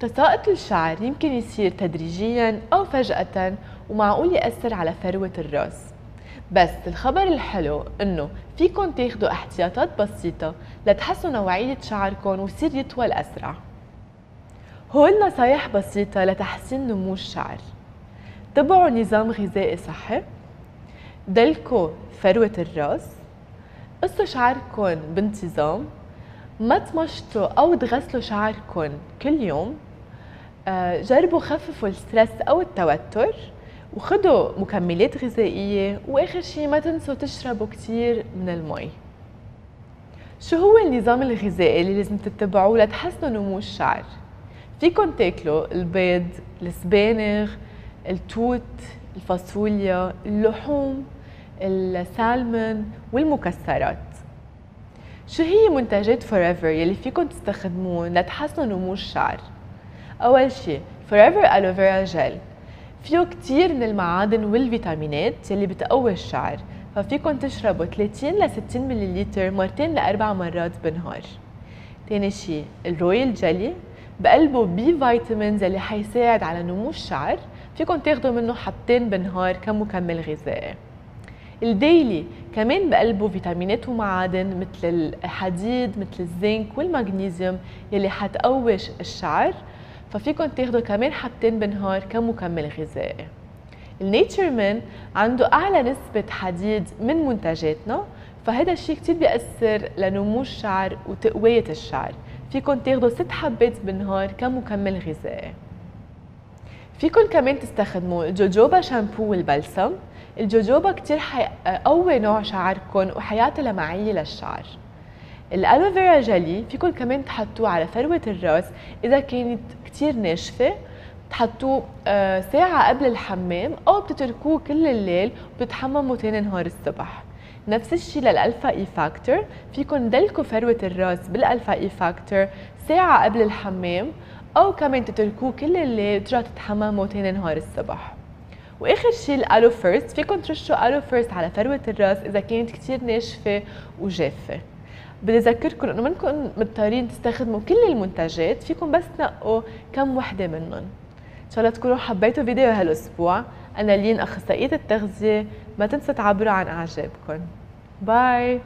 تساقط الشعر يمكن يصير تدريجيا أو فجأة ومعقول يأثر على فروة الرأس. بس الخبر الحلو إنه فيكن تاخدوا احتياطات بسيطة لتحسنوا نوعية شعركم ويصير يطول أسرع. هول نصايح بسيطة لتحسين نمو الشعر. تبعوا نظام غذائي صحي. دلكوا فروة الرأس. قصوا شعركم بانتظام. ما تمشطوا أو تغسلوا شعركم كل يوم. جربوا خففوا ال stress أو التوتر وخدوا مكملات غذائية وآخر شيء ما تنسوا تشربوا كثير من المي. شو هو النظام الغذائي اللي لازم تتبعوه لتحسنوا نمو الشعر؟ فيكن تاكلوا البيض السبانخ التوت الفاصوليا اللحوم السلمون والمكسرات. شو هي منتجات Forever يلي فيكم تستخدموا لتحسنوا نمو الشعر؟ أول شيء Forever Aloe Vera Gel فيه كتير من المعادن والفيتامينات يلي بتقوي الشعر ففيكم تشربوا 30 ل 60 ملل مرتين لاربع مرات بالنهار. تاني شيء ال Royal Jelly. بقلبه B vitamins اللي حيساعد على نمو الشعر فيكم تاخدوا منه حبتين بالنهار كمكمل غذائي. ال Daily كمان بقلبه فيتامينات ومعادن مثل الحديد مثل الزنك والمغنيسيوم يلي حتقوي الشعر ففيكم تاخدوا كمان حبتين بالنهار كمكمل غذائي. ال Nature Min عنده أعلى نسبة حديد من منتجاتنا فهذا الشيء كثير بيأثر لنمو الشعر وتقوية الشعر. فيكم تاخدوا ست حبات بالنهار كمكمل غذائي. فيكم كمان تستخدموا ال Jojoba شامبو والبلسم. ال Jojoba كتير حيقوي نوع شعركم وحيعطي لمعية للشعر. ال Aloe Vera Gelly فيكم كمان تحطوه على فروة الرأس. إذا كانت كتير ناشفة تحطوه آه، ساعة قبل الحمام أو بتتركوه كل الليل وبتتحمموا تاني نهار الصبح. نفس الشيء لل Alpha-E Factor. فيكم تدلكوا فروة الرأس بال Alpha-E Factor ساعة قبل الحمام أو كمان تتركوه كل الليل وترجعوا تتحمموا تاني نهار الصبح. وآخر شيء ال Aloe First فيكم ترشوا Aloe First على فروه الرأس إذا كانت كثير ناشفة وجافة. بدي اذكركم انه منكن مضطرين تستخدموا كل المنتجات فيكم بس تنقوا كم وحدة منهم. إن شاء الله تكونوا حبيتوا فيديو هالأسبوع. أنا لين أخصائية التغذية. ما تنسوا تعبروا عن أعجابكم. باي